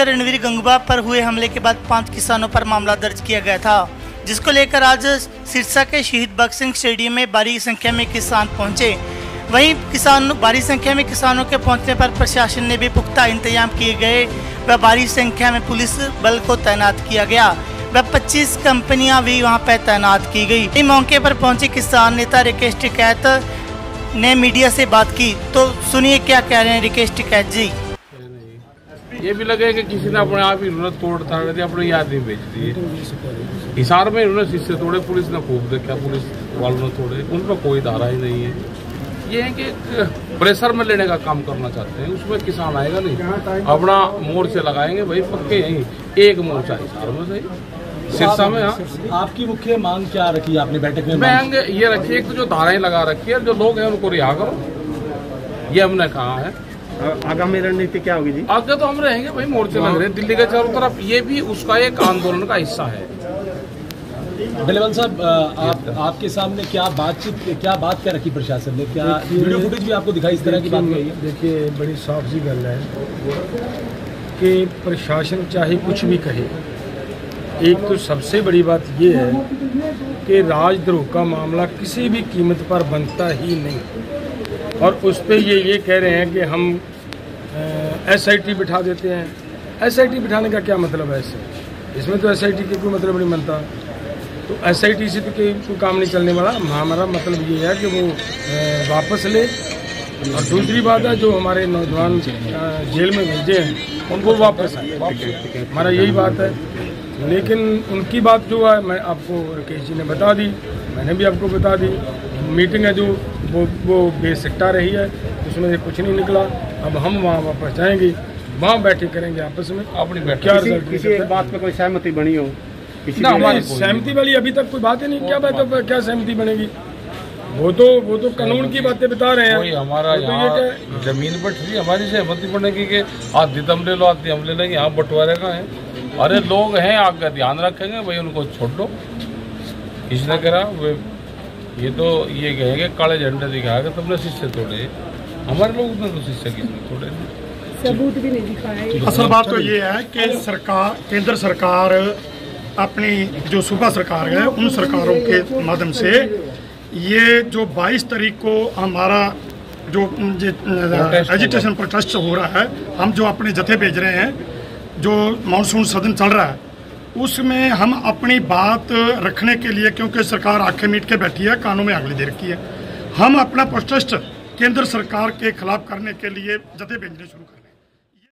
Speaker Ranveer Gangwa पर हुए हमले के बाद पाँच किसानों पर मामला दर्ज किया गया था, जिसको लेकर आज सिरसा के शहीद भगत सिंह स्टेडियम में भारी संख्या में किसान पहुँचे। वहीं किसान, भारी संख्या में किसानों के पहुँचने पर प्रशासन ने भी पुख्ता इंतज़ाम किए गए। व भारी संख्या में पुलिस बल को तैनात किया गया। व 25 कंपनियाँ भी वहाँ पर तैनात की गई। इस मौके पर पहुँचे किसान नेता रिकेश टिकैत ने मीडिया से बात की। तो सुनिए क्या कह रहे हैं रिकेश टिकैत जी। ये भी लगे कि किसी ने अपने आप ही इन्होंने तोड़ ताड़ दी अपनी याद नहीं बेच दी। हिसार में इन्होंने शीशे तोड़े पुलिस ने खूब देखा पुलिस वालों ने तोड़े उन पर कोई धारा ही नहीं है। ये है कि प्रेशर में लेने का काम करना चाहते हैं उसमें किसान आएगा नहीं। अपना मोर्चे लगाएँगे भाई पक्के यहीं एक मोर्चा हिसार में सही। सिरसा में हाँ। आपकी मुख्य मांग क्या रखी है आपने बैठक में? बैंक ये रखी एक तो जो धाराएँ लगा रखी है जो लोग हैं उनको रिहा करो। ये हमने कहा है। आगामी रणनीति क्या होगी जी? आगे तो हम रहेंगे भाई मोर्चे लग रहे दिल्ली के चारों तरफ़ ये भी उसका एक आंदोलन का हिस्सा है। बिलवल साहब आप आपके सामने क्या बातचीत क्या बात क्या रखी प्रशासन ने? क्या वीडियो फुटेज भी आपको दिखाई इस तरह की बात कही? है देखिए बड़ी साफ़ सी गल है कि प्रशासन चाहे कुछ भी कहे एक तो सबसे बड़ी बात यह है कि राजद्रोह का मामला किसी भी कीमत पर बनता ही नहीं। और उस पर ये ये कह रहे हैं कि हम एसआईटी बिठा देते हैं। एसआईटी बिठाने का क्या मतलब है इससे? इसमें तो एसआईटी के कोई मतलब नहीं बनता। तो एस आई टी से तो कोई कोई काम नहीं चलने वाला। हमारा मतलब ये है कि वो वापस ले। और दूसरी बात है, जो हमारे नौजवान जेल में भेजे हैं, उनको वापस आए। हमारा यही बात है। लेकिन उनकी बात जो है, मैं आपको राकेश जी ने बता दी। मैंने भी आपको बता दी। मीटिंग है जो वो वो बेसिकटा रही है उसमें से कुछ नहीं निकला। अब हम वहाँ वापस जाएँगे वहाँ बैठे करेंगे आपस में। अपनी क्या किसी, किसी एक बात पे कोई सहमति बनी हो? ना, हमारी सहमति वाली अभी तक कोई बात ही नहीं। क्या बात है क्या सहमति बनेगी? वो तो वो तो कानून की बातें बता रहे हैं। हमारा तो यहाँ ज़मीन पर ठहरी हमारी सहमति बनेगी कि आधी दम ले लो आधी हम ले लेंगे। यहाँ बंटवारे का है। अरे लोग हैं आपका ध्यान रखेंगे भाई उनको छोड़ दो। किसने करा? वे ये तो ये कहेंगे काले झंडे दिखाया कि तुमने शिष्य तोड़े। हमारे लोग ने तो शिष्य किसने तोड़े सबूत भी नहीं दिखाया असल बात तो ये है कि सरकार केंद्र सरकार अपनी जो सूबा सरकार है उन सरकारों के माध्यम से ये जो 22 तारीख को हमारा जो एजुटेशन प्रोटेस्ट हो रहा है हम जो अपने जत्थे भेज रहे हैं जो मानसून सदन चल रहा है उसमें हम अपनी बात रखने के लिए, क्योंकि सरकार आँखें मीट के बैठी है, कानों में आगली दे रखी है, हम अपना प्रोटेस्ट केंद्र सरकार के खिलाफ करने के लिए जते भेजने शुरू करें।